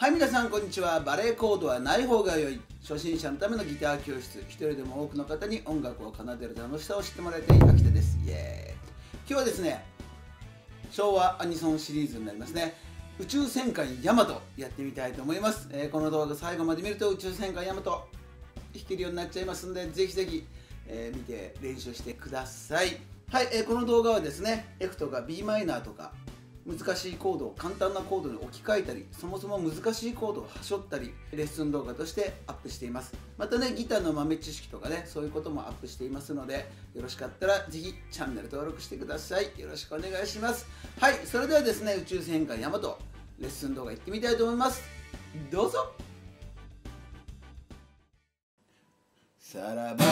はい皆さんこんにちは。バレエコードはない方が良い。初心者のためのギター教室。一人でも多くの方に音楽を奏でる楽しさを知ってもらいたい秋田です。イエーイ。今日はですね昭和アニソンシリーズになりますね。宇宙戦艦ヤマトやってみたいと思います、えー、この動画最後まで見ると宇宙戦艦ヤマト弾けるようになっちゃいますんでぜひぜひ、えー、見て練習してください。はい、えー、この動画はですね F とか b マイナーとか難しいコードを簡単なコードに置き換えたりそもそも難しいコードをはしょったりレッスン動画としてアップしています。またねギターの豆知識とかねそういうこともアップしていますのでよろしかったらぜひチャンネル登録してください。よろしくお願いします。はいそれではですね宇宙戦艦ヤマトレッスン動画いってみたいと思います。どうぞ。さらば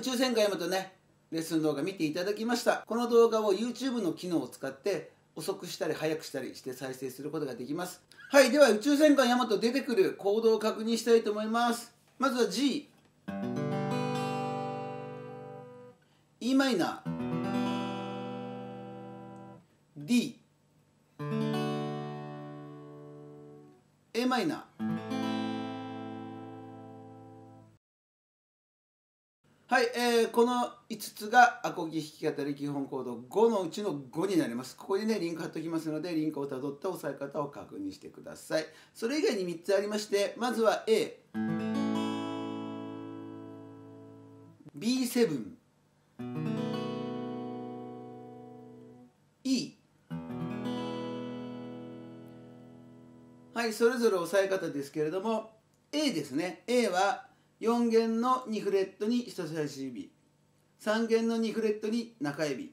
宇宙戦艦ヤマトねレッスン動画見ていただきました。この動画を YouTube の機能を使って遅くしたり早くしたりして再生することができます。はいでは宇宙戦艦ヤマト出てくるコードを確認したいと思います。まずは G e マイナー。D a マイナー。はい、えー、この5つがアコギ弾き語り基本コード5のうちの5になります。ここにね、リンク貼っておきますので、リンクをたどった押さえ方を確認してください。それ以外に3つありまして、まずは A、B7、E、はい、それぞれ押さえ方ですけれども、A ですね。A は4弦の2フレットに人差し指。3弦の2フレットに中指。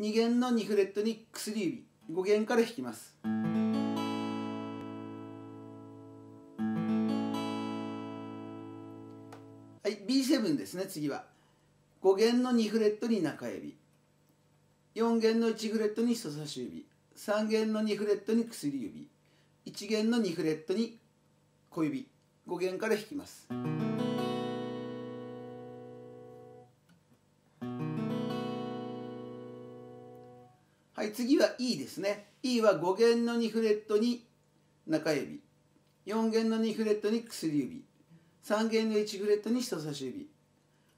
2弦の2フレットに薬指。5弦から弾きます。はい B7 ですね次は。5弦の2フレットに中指。4弦の1フレットに人差し指。3弦の2フレットに薬指。1弦の2フレットに小指。5弦から弾きます。はい次は E ですね。E は5弦の2フレットに中指。4弦の2フレットに薬指。3弦の1フレットに人差し指。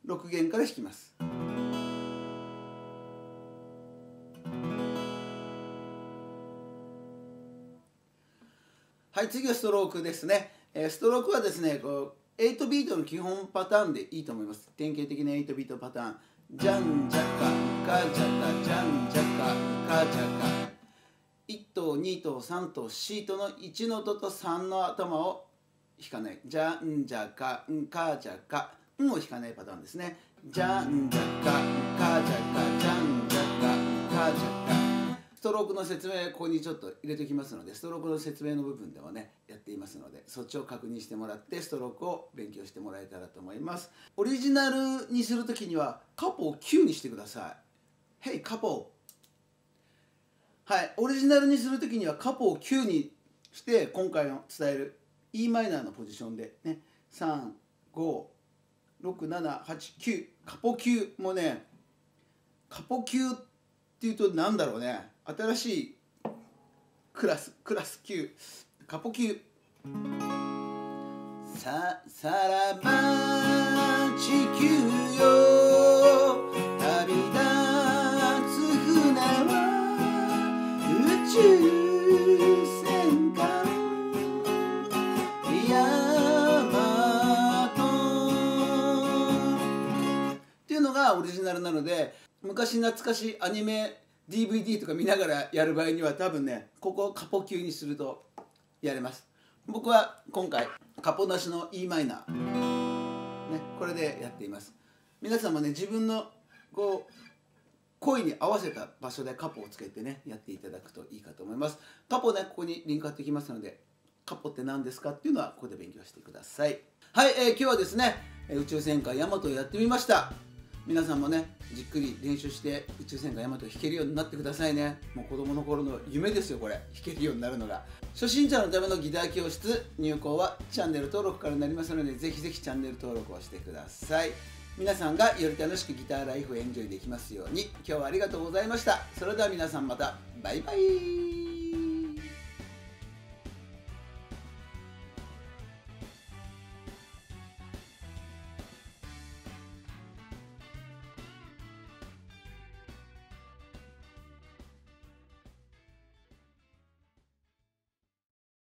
6弦から弾きます。はい次はストロークですね。えストロークはですねこう8ビートの基本パターンでいいと思います。典型的な8ビートパターン。ジャンジャカカジャカジャンジャカカジャカ。1と2と3と C との1の音と3の頭を弾かない。ジャンジャカンカジャカ。ンを弾かないパターンですね。ジャンジャカカジャカジャンジャカカジャカ。ストロークの説明ここにちょっと入れておきますのでストロークの説明の部分ではねやっていますのでそっちを確認してもらってストロークを勉強してもらえたらと思います。オリジナルにする時にはカポを9にしてください。Hey カポはい。オリジナルにする時にはカポを9にして今回の伝える e マイナーのポジションでね35678カポ9もねカポ9っていうと何だろうね。新しいクラスクラス級カポ級。ささらば地球よ。旅立つ船は宇宙戦艦。ヤマトっていうのがオリジナルなので昔懐かしいアニメ DVD とか見ながらやる場合には多分ねここをカポ級にするとやれます。僕は今回カポなしの e マイナー、ね、これでやっています。皆さんもね自分のこう声に合わせた場所でカポをつけてねやっていただくといいかと思います。カポねここにリンク貼ってきますのでカポって何ですかっていうのはここで勉強してください。はい、えー、今日はですね宇宙戦艦ヤマトをやってみました。皆さんもねじっくり練習して宇宙戦艦ヤマト弾けるようになってくださいね。もう子供の頃の夢ですよこれ。弾けるようになるのが。初心者のためのギター教室入校はチャンネル登録からになりますのでぜひぜひチャンネル登録をしてください。皆さんがより楽しくギターライフをエンジョイできますように今日はありがとうございました。それでは皆さんまた。バイバイ。